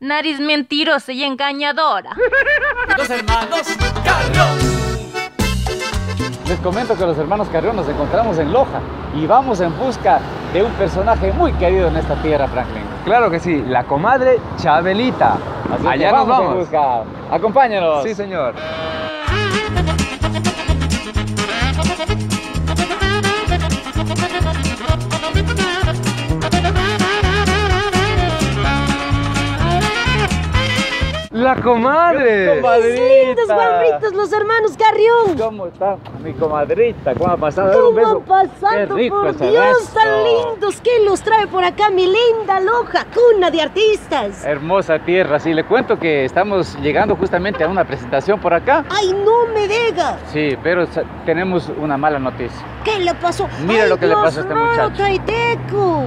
Nariz mentirosa y engañadora. Los hermanos Carrión. Les comento que los hermanos Carrión nos encontramos en Loja y vamos en busca de un personaje muy querido en esta tierra, Franklin. Claro que sí, la comadre Chabelita. Así que Allá nos vamos en vamos. busca. Acompáñanos. Sí, señor. La comadre. Lindos guapitos los hermanos Carrión. ¿Cómo está mi comadrita? ¿Cómo ha pasado? Un ¿Cómo beso. han pasado? Qué rico por Dios, tan lindos. ¿Qué los trae por acá mi linda Loja, cuna de artistas? Hermosa tierra, sí, le cuento que estamos llegando justamente a una presentación por acá. Ay, no me diga. Sí, pero tenemos una mala noticia. ¿Qué le pasó? Mira Ay, lo que le Dios pasó a este mío, muchacho. Taiteco.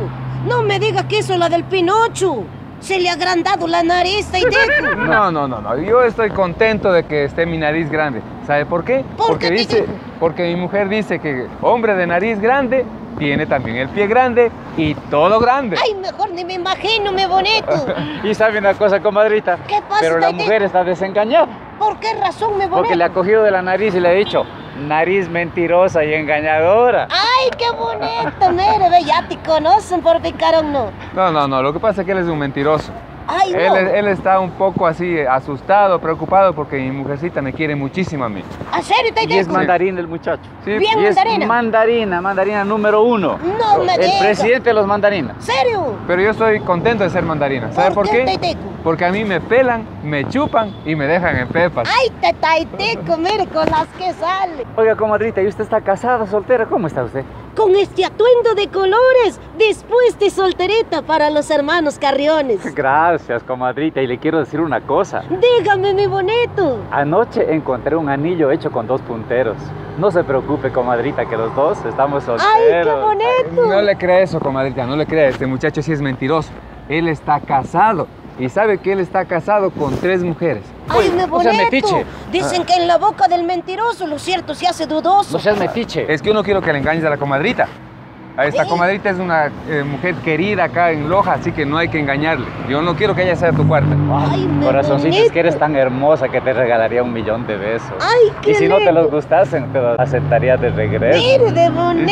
No me diga que eso es la del Pinocho. Se le ha agrandado la nariz, Taiteco. No, no, no, no. Yo estoy contento de que esté mi nariz grande. ¿Sabe por qué? ¿Por porque qué, dice, porque mi mujer dice que hombre de nariz grande tiene también el pie grande y todo grande. Ay, mejor ni me imagino, me bonito. Y sabe una cosa, comadrita. ¿Qué pasa, Pero la mujer está desengañada. ¿Por qué razón, me bonito? Porque le ha cogido de la nariz y le ha dicho, nariz mentirosa y engañadora. Ay, qué bonito, mire, ve, ya te conocen por picarón, no. No, no, no. Lo que pasa es que él es un mentiroso. Ay, Él, no. él está un poco así eh, asustado, preocupado porque mi mujercita me quiere muchísimo a mí. ¿A serio, Y es mandarín el muchacho. Sí, Bien Y es mandarina. mandarina, mandarina número uno. No me El diga. presidente de los mandarinas. ¿Serio? Pero yo estoy contento de ser mandarina. ¿Sabe ¿Por por, qué? Porque a mí me pelan, me chupan y me dejan en pepas. Ay, te Taiteco, mire con las que sale. Oiga, comadrita, ¿y usted está casada, soltera? ¿Cómo está usted? Con este atuendo de colores, dispuesta y solterita para los hermanos Carriones. Gracias, comadrita. Y le quiero decir una cosa. Dígame, mi bonito. Anoche encontré un anillo hecho con dos punteros. No se preocupe, comadrita, que los dos estamos solteros. Ay, qué bonito. No le crea eso, comadrita, no le crea. Este muchacho sí es mentiroso. Él está casado. Y sabe que él está casado con tres mujeres. Ay, seas bonito. metiche. Dicen que en la boca del mentiroso lo cierto se hace dudoso. No seas metiche. Es que yo no quiero que le engañes a la comadrita. Esta ¿Eh? comadrita es una eh, mujer querida acá en Loja, así que no hay que engañarle. Yo no quiero que ella sea tu cuarta. Ay, es que eres tan hermosa que te regalaría un millón de besos. Ay, qué y si no te los gustasen, te los aceptaría de regreso. Mire, de Dice, bonito.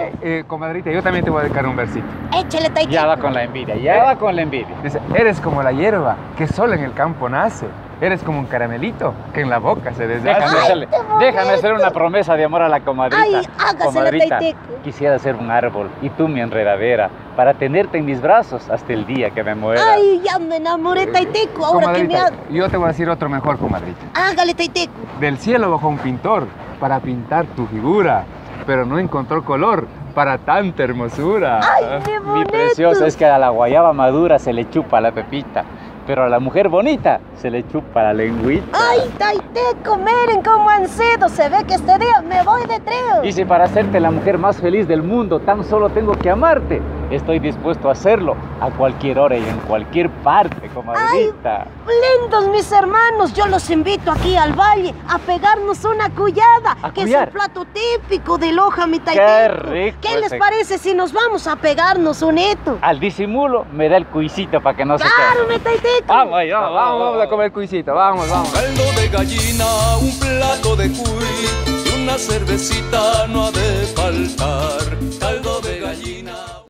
eh, eh, comadrita, yo también te voy a dedicar un versito. Échale, Taiteco. Ya va con la envidia, ya va con la envidia. Dice, eres como la hierba que solo en el campo nace. Eres como un caramelito que en la boca se deshace. Déjame, hacerle, hacer una promesa de amor a la comadrita. Ay, hágasela, comadrita, quisiera ser un árbol y tú mi enredadera para tenerte en mis brazos hasta el día que me muera. Ay, ya me enamoré, Taiteco. Ahora que me Comadrita, ha... yo te voy a decir otro mejor, comadrita. Hágale, Taiteco. Del cielo bajó un pintor para pintar tu figura, pero no encontró color para tanta hermosura. Ay, qué Mi bonito. preciosa es que a la guayaba madura se le chupa la pepita, pero a la mujer bonita se le chupa la lengüita. Ay, Taiteco, miren cómo han sido. Se ve que este día me voy de trío. Y si para hacerte la mujer más feliz del mundo tan solo tengo que amarte, estoy dispuesto a hacerlo a cualquier hora y en cualquier parte, comadrita. Lindos mis hermanos, yo los invito aquí al valle a pegarnos una cuyada, ¿A que es el plato típico de Loja, mi Qué Taiteco. rico ¿Qué les parece si nos vamos a pegarnos un hito? Al disimulo me da el cuisito para que no se Claro, quede. mi Taiteco. Vamos, Vamos, vamos, vamos a comer cuisito, vamos, vamos. Caldo de gallina, un plato de cuy y una cervecita no ha de faltar. Caldo de